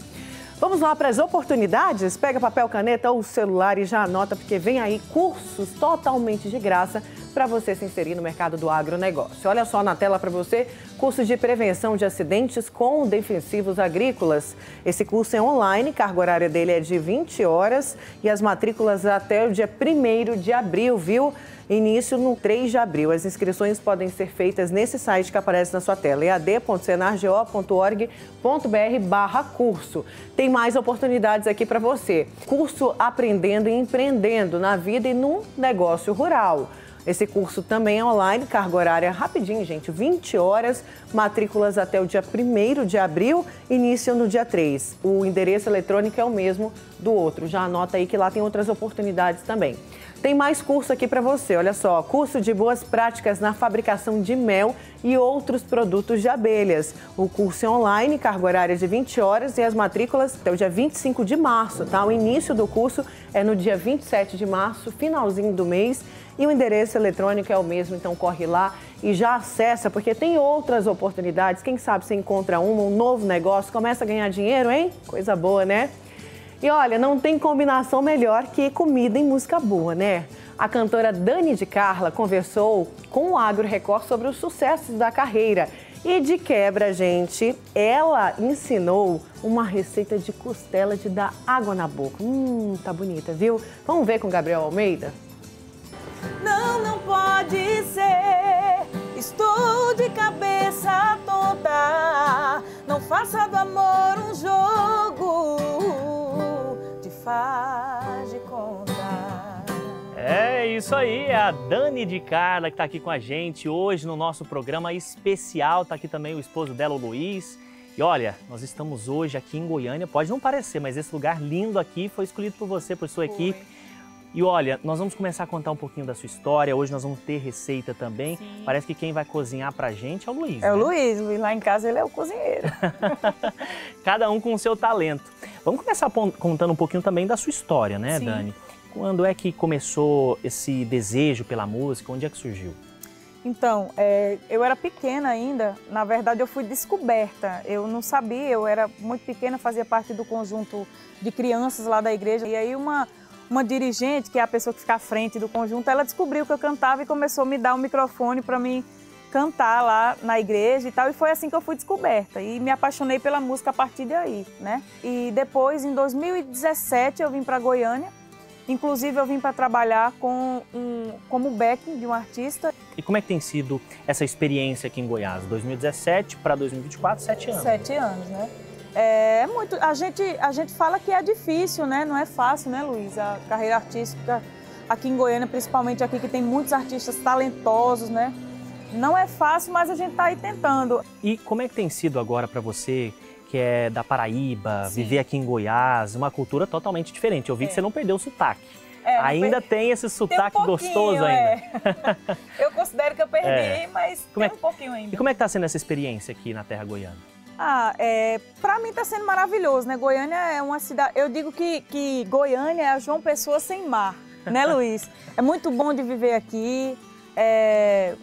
Vamos lá para as oportunidades? Pega papel, caneta ou celular e já anota, porque vem aí cursos totalmente de graça para você se inserir no mercado do agronegócio. Olha só na tela para você, curso de prevenção de acidentes com defensivos agrícolas. Esse curso é online, carga horária dele é de 20 horas e as matrículas até o dia 1 de abril, viu? Início no 3 de abril. As inscrições podem ser feitas nesse site que aparece na sua tela, ead.senargo.org.br barra curso. Tem mais oportunidades aqui para você. Curso Aprendendo e Empreendendo na Vida e no Negócio Rural. Esse curso também é online, carga horária rapidinho, gente, 20 horas, matrículas até o dia 1 de abril, início no dia 3. O endereço eletrônico é o mesmo do outro. Já anota aí que lá tem outras oportunidades também. Tem mais curso aqui para você, olha só, curso de boas práticas na fabricação de mel e outros produtos de abelhas. O curso é online, carga horária de 20 horas e as matrículas até o dia 25 de março, tá? O início do curso é no dia 27 de março, finalzinho do mês, e o endereço eletrônico é o mesmo, então corre lá e já acessa, porque tem outras oportunidades. Quem sabe você encontra uma, um novo negócio, começa a ganhar dinheiro, hein? Coisa boa, né? E olha, não tem combinação melhor que comida e música boa, né? A cantora Dani de Carla conversou com o Agro Record sobre os sucessos da carreira. E de quebra, gente, ela ensinou uma receita de costela de dar água na boca. Hum, tá bonita, viu? Vamos ver com Gabriel Almeida? Não, não pode ser. Estou de cabeça toda. Não faça do amor um jogo faz de conta. É isso aí, é a Dani de Carla que está aqui com a gente hoje no nosso programa especial. Está aqui também o esposo dela, o Luiz. E olha, nós estamos hoje aqui em Goiânia. Pode não parecer, mas esse lugar lindo aqui foi escolhido por você, por sua foi. equipe. E olha, nós vamos começar a contar um pouquinho da sua história. Hoje nós vamos ter receita também. Sim. Parece que quem vai cozinhar pra gente é o Luiz. É né? o Luiz. Luiz lá em casa ele é o cozinheiro. Cada um com o seu talento. Vamos começar contando um pouquinho também da sua história, né, Sim. Dani? Quando é que começou esse desejo pela música? Onde é que surgiu? Então, é, eu era pequena ainda. Na verdade, eu fui descoberta. Eu não sabia, eu era muito pequena, fazia parte do conjunto de crianças lá da igreja. E aí, uma, uma dirigente, que é a pessoa que fica à frente do conjunto, ela descobriu que eu cantava e começou a me dar um microfone para mim cantar lá na igreja e tal. E foi assim que eu fui descoberta. E me apaixonei pela música a partir daí, né? E depois, em 2017, eu vim para Goiânia. Inclusive, eu vim para trabalhar com um, como backing de um artista. E como é que tem sido essa experiência aqui em Goiás? 2017 para 2024, sete anos. Sete anos, né? É muito. A gente, a gente fala que é difícil, né? Não é fácil, né, Luiz? A carreira artística aqui em Goiânia, principalmente aqui que tem muitos artistas talentosos, né? Não é fácil, mas a gente está aí tentando. E como é que tem sido agora para você, que é da Paraíba, Sim. viver aqui em Goiás, uma cultura totalmente diferente? Eu vi é. que você não perdeu o sotaque. É, ainda tem esse sotaque tem um gostoso ainda. É. eu considero que eu perdi, é. mas como tem é, um pouquinho ainda. E como é que está sendo essa experiência aqui na terra goiana? Ah, é, para mim está sendo maravilhoso, né? Goiânia é uma cidade. Eu digo que, que Goiânia é a João Pessoa sem mar, né, Luiz? é muito bom de viver aqui. É,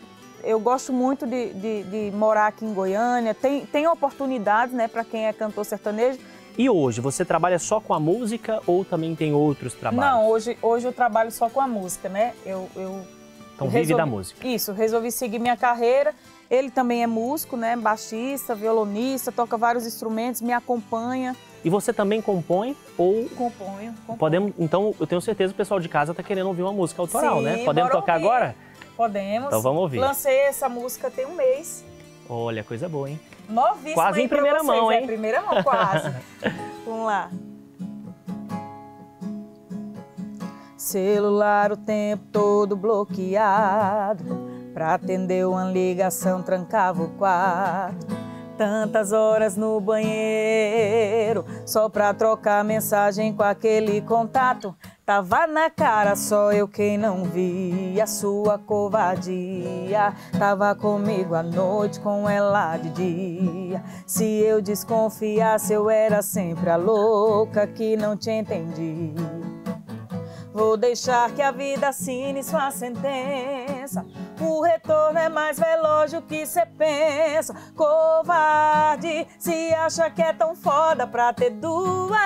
eu gosto muito de, de, de, morar aqui em Goiânia. Tem, tem oportunidades, né, para quem é cantor sertanejo. E hoje, você trabalha só com a música ou também tem outros trabalhos? Não, hoje, hoje eu trabalho só com a música, né? Eu, eu então resolvi, vive da música. Isso, resolvi seguir minha carreira ele também é músico, né? Baixista, violonista, toca vários instrumentos, me acompanha. E você também compõe ou componho? componho. Podemos, então eu tenho certeza que o pessoal de casa está querendo ouvir uma música autoral, Sim, né? Podemos tocar ouvir. agora? Podemos. Então vamos ouvir. Lancei essa música tem um mês. Olha, coisa boa, hein? Novíssima Quase em primeira vocês, mão, é, hein? É, primeira mão, quase. vamos lá. Celular o tempo todo bloqueado Pra atender uma ligação trancava o quarto. Tantas horas no banheiro, só pra trocar mensagem com aquele contato. Tava na cara, só eu quem não via sua covardia. Tava comigo à noite, com ela de dia. Se eu desconfiasse, eu era sempre a louca que não te entendi. Vou deixar que a vida assine sua sentença. O retorno é mais veloz do que cê pensa. Covarde, se acha que é tão foda pra ter duas.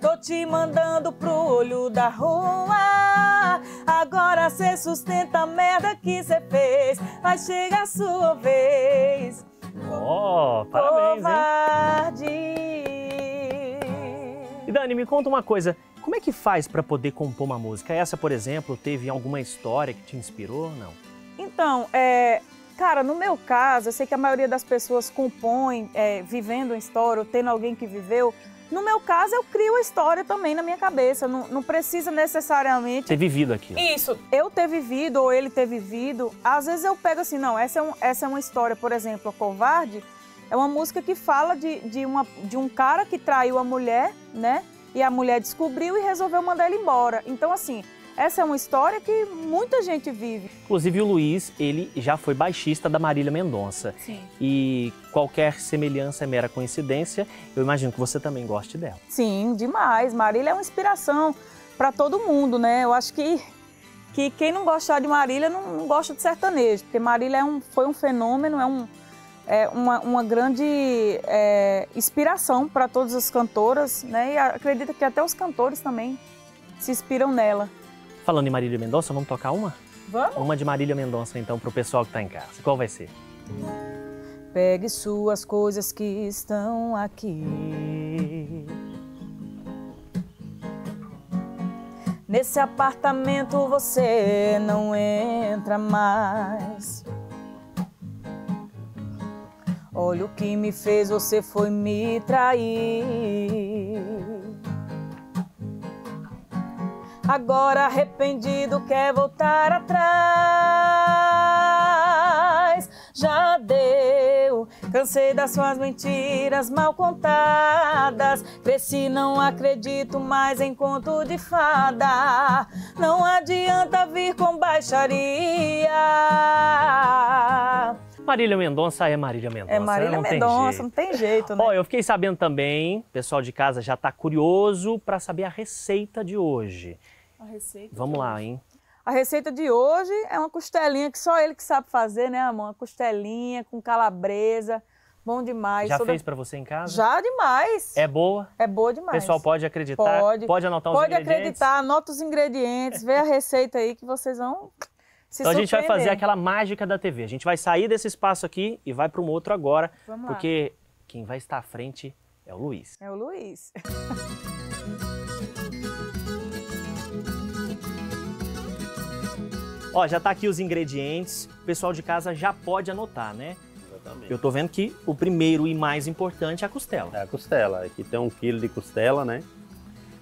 Tô te mandando pro olho da rua. Agora cê sustenta a merda que cê fez. Vai chegar a sua vez. Oh, parabéns, Covarde. hein? E Dani, me conta uma coisa. Como é que faz para poder compor uma música? Essa, por exemplo, teve alguma história que te inspirou? Não. Então, é, cara, no meu caso, eu sei que a maioria das pessoas compõe é, vivendo uma história, ou tendo alguém que viveu. No meu caso, eu crio a história também na minha cabeça. Não, não precisa necessariamente. Ter vivido aqui. Isso, eu ter vivido ou ele ter vivido. Às vezes eu pego assim, não, essa é, um, essa é uma história, por exemplo, a Covarde é uma música que fala de, de, uma, de um cara que traiu a mulher, né? E a mulher descobriu e resolveu mandar ele embora. Então, assim, essa é uma história que muita gente vive. Inclusive o Luiz, ele já foi baixista da Marília Mendonça. Sim. E qualquer semelhança é mera coincidência. Eu imagino que você também goste dela. Sim, demais. Marília é uma inspiração para todo mundo, né? Eu acho que, que quem não gostar de Marília não, não gosta de sertanejo, porque Marília é um, foi um fenômeno, é, um, é uma, uma grande é, inspiração para todas as cantoras, né? E acredito que até os cantores também se inspiram nela. Falando em Marília Mendonça, vamos tocar uma? Vamos. Uma de Marília Mendonça, então, pro pessoal que tá em casa. Qual vai ser? Pegue suas coisas que estão aqui. Nesse apartamento você não entra mais. Olha o que me fez, você foi me trair. Agora arrependido quer voltar atrás. Já deu, cansei das suas mentiras mal contadas. Cresci, não acredito mais em conto de fada. Não adianta vir com baixaria. Marília Mendonça é Marília Mendonça. É Marília não Mendonça, tem não tem jeito, né? Ó, eu fiquei sabendo também, o pessoal de casa já está curioso para saber a receita de hoje. A receita Vamos lá, hein? A receita de hoje é uma costelinha que só ele que sabe fazer, né, amor? Uma costelinha com calabresa. Bom demais. Já Toda- fez para você em casa? Já demais. É boa? É boa O demais. pessoal pode acreditar? Pode. Pode anotar os Pode ingredientes? acreditar, anota os ingredientes, vê a receita aí que vocês vão se Então a gente vai fazer aquela mágica da TV. A gente vai sair desse espaço aqui e vai para um outro agora, Vamos lá. porque quem vai estar à frente é o Luiz. É o Luiz. Ó, já tá aqui os ingredientes. O pessoal de casa já pode anotar, né? Exatamente. Eu tô vendo que o primeiro e mais importante é a costela. É a costela. Aqui tem um quilo de costela, né?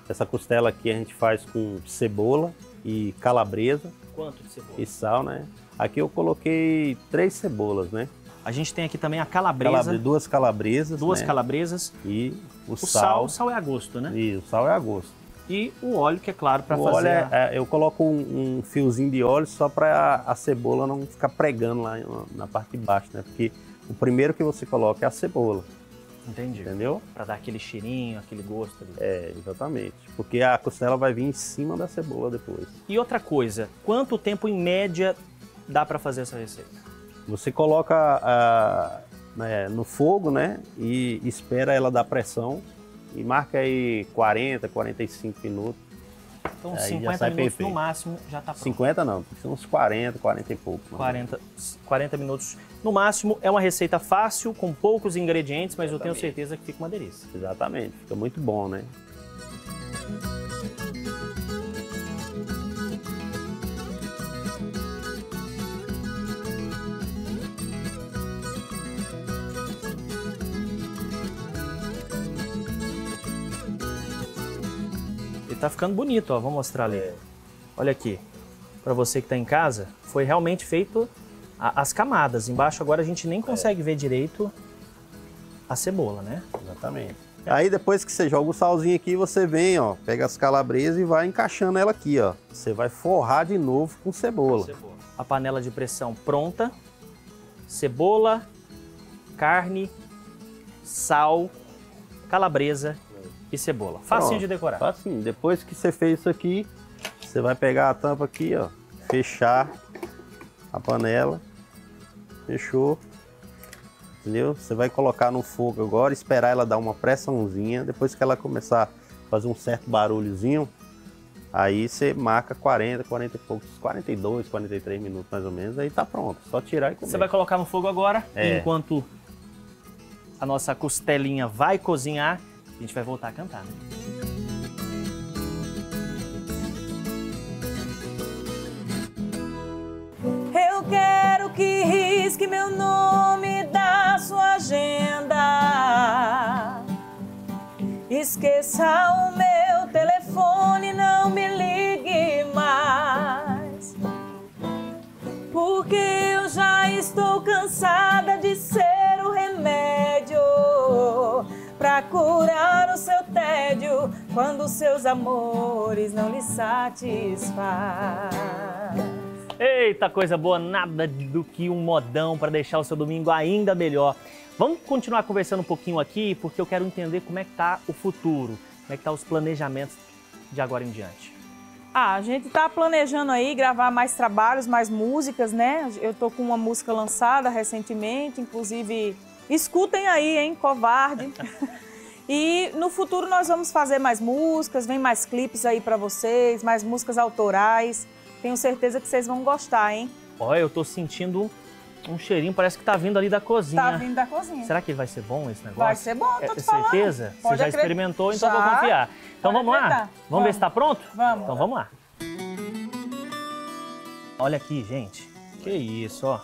Essa costela aqui a gente faz com cebola e calabresa Quanto de cebola? e sal, né? Aqui eu coloquei três cebolas, né? A gente tem aqui também a calabresa. Calabre- duas calabresas. Duas né? calabresas. E o, O sal, o sal é a gosto, né? E o sal é a gosto. E o óleo, que é claro, para fazer. óleo a- é- é, eu coloco um, um fiozinho de óleo só para a cebola não ficar pregando lá na, na parte de baixo, né? Porque o primeiro que você coloca é a cebola. Entendi. Entendeu? Pra dar aquele cheirinho, aquele gosto ali. É, exatamente. Porque a costela vai vir em cima da cebola depois. E outra coisa, quanto tempo em média dá pra fazer essa receita? Você coloca a, né, no fogo, né? E espera ela dar pressão. E marca aí 40, 45 minutos. Então, Aí já 50 sai minutos perfeito. no máximo já tá pronto. 50 não, ser uns 40, 40 e pouco. mais ou menos. 40, 40 minutos no máximo. É uma receita fácil, com poucos ingredientes, mas eu tenho certeza que fica uma delícia. Exatamente, fica muito bom, né? Tá ficando bonito, ó. Vou mostrar ali. Olha aqui. Pra você que tá em casa, foi realmente feito a- as camadas. Embaixo agora a gente nem consegue ver direito a cebola, né? Exatamente. Aí depois que você joga o salzinho aqui, você vem, ó, pega as calabresas e vai encaixando ela aqui, ó. Você vai forrar de novo com cebola. A panela de pressão pronta. Cebola, carne, sal, calabresa e cebola. Facinho Pronto, de decorar. Facinho. Depois que você fez isso aqui, você vai pegar a tampa aqui, ó, fechar a panela. Fechou. Entendeu? Você vai colocar no fogo agora, esperar ela dar uma pressãozinha. Depois que ela começar a fazer um certo barulhozinho, aí você marca 40, 40 e poucos, 42, 43 minutos mais ou menos, aí tá pronto. Só tirar e comer. Você vai colocar no fogo agora, É. enquanto a nossa costelinha vai cozinhar, a gente vai voltar a cantar, né? Eu quero que risque meu nome da sua agenda. Esqueça o meu telefone, não me ligue mais. Porque eu já estou cansada de para curar o seu tédio quando seus amores não lhe satisfazem. Eita, coisa boa, nada do que um modão para deixar o seu domingo ainda melhor. Vamos continuar conversando um pouquinho aqui, porque eu quero entender como é que tá o futuro, como é que tá os planejamentos de agora em diante. Ah, a gente tá planejando aí gravar mais trabalhos, mais músicas, né? Eu tô com uma música lançada recentemente, inclusive escutem aí, hein, Covarde. e no futuro nós vamos fazer mais músicas, vem mais clipes aí pra vocês, mais músicas autorais. Tenho certeza que vocês vão gostar, hein? Olha, eu tô sentindo um cheirinho, parece que tá vindo ali da cozinha. Tá vindo da cozinha. Será que vai ser bom esse negócio? Vai ser bom, tô É, te falando. certeza? Você Pode já acre- experimentou, então Já. vou confiar. Então Pode vamos lá? acreditar. Vamos, ver Vamos. se tá pronto? Vamos. Então vamos lá. Olha aqui, gente. Que isso, ó.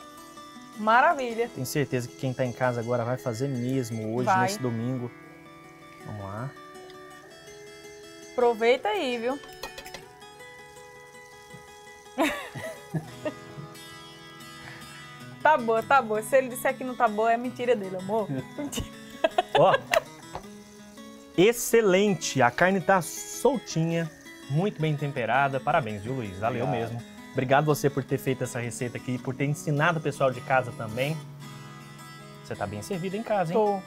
Maravilha. Tenho certeza que quem tá em casa agora vai fazer mesmo hoje, Vai. nesse domingo. Vamos lá. Aproveita aí, viu? tá boa, tá boa. Se ele disser que não tá boa, é mentira dele, amor. Mentira. Ó. Excelente. A carne tá soltinha, muito bem temperada. Parabéns, viu, Luiz? Valeu Obrigado. mesmo. Obrigado você por ter feito essa receita aqui, por ter ensinado o pessoal de casa também. Você tá bem servido em casa, hein? Tô.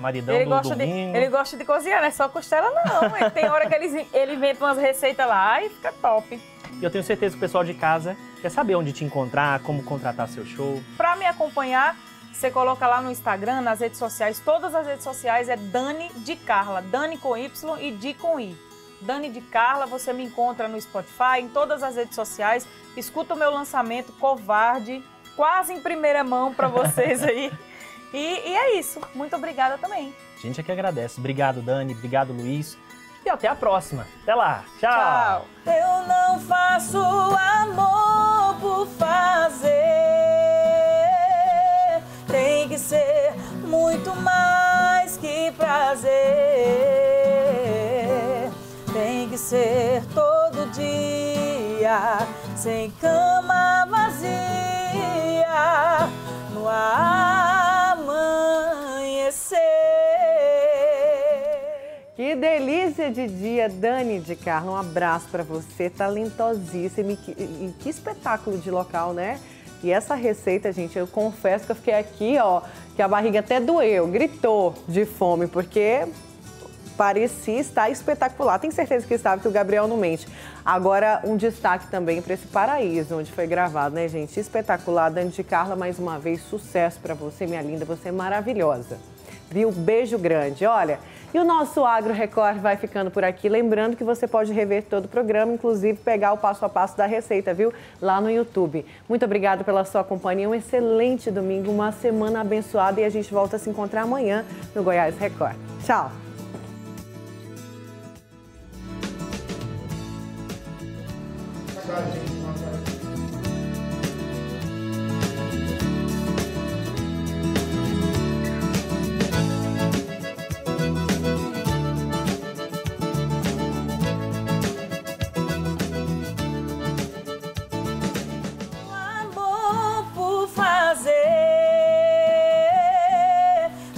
Maridão Ele do gosta, de, domingo. ele gosta de cozinhar, não é só costela, não. Ele tem hora que ele, ele inventa umas receitas lá e fica top. E eu tenho certeza que o pessoal de casa quer saber onde te encontrar, como contratar seu show. Pra me acompanhar, você coloca lá no Instagram, nas redes sociais, todas as redes sociais é Dani de Carla, Dani com Y e Di com I. Dani de Carla, você me encontra no Spotify, em todas as redes sociais. Escuta o meu lançamento Covarde, quase em primeira mão pra vocês aí. E, e é isso. Muito obrigada também. A gente é que agradece. Obrigado, Dani. Obrigado, Luiz. E até a próxima. Até lá. Tchau. Tchau. Eu não faço amor por fazer. Tem que ser muito mais que prazer. Que ser todo dia, sem cama vazia, no amanhecer. Que delícia de dia, Dani de Carla. Um abraço para você, talentosíssima. E que, e que espetáculo de local, né? E essa receita, gente, eu confesso que eu fiquei aqui, ó, que a barriga até doeu, gritou de fome, porque parecia estar espetacular. Tenho certeza que estava, que o Gabriel não mente. Agora, um destaque também para esse paraíso onde foi gravado, né, gente? Espetacular. Dani de Carla, mais uma vez, sucesso para você, minha linda. Você é maravilhosa. Viu? Beijo grande. Olha, e o nosso Agro Record vai ficando por aqui. Lembrando que você pode rever todo o programa, inclusive pegar o passo a passo da receita, viu? Lá no YouTube. Muito obrigada pela sua companhia. Um excelente domingo, uma semana abençoada e a gente volta a se encontrar amanhã no Goiás Record. Tchau!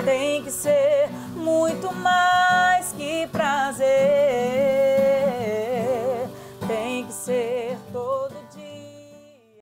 tem que ser muito mais que prazer.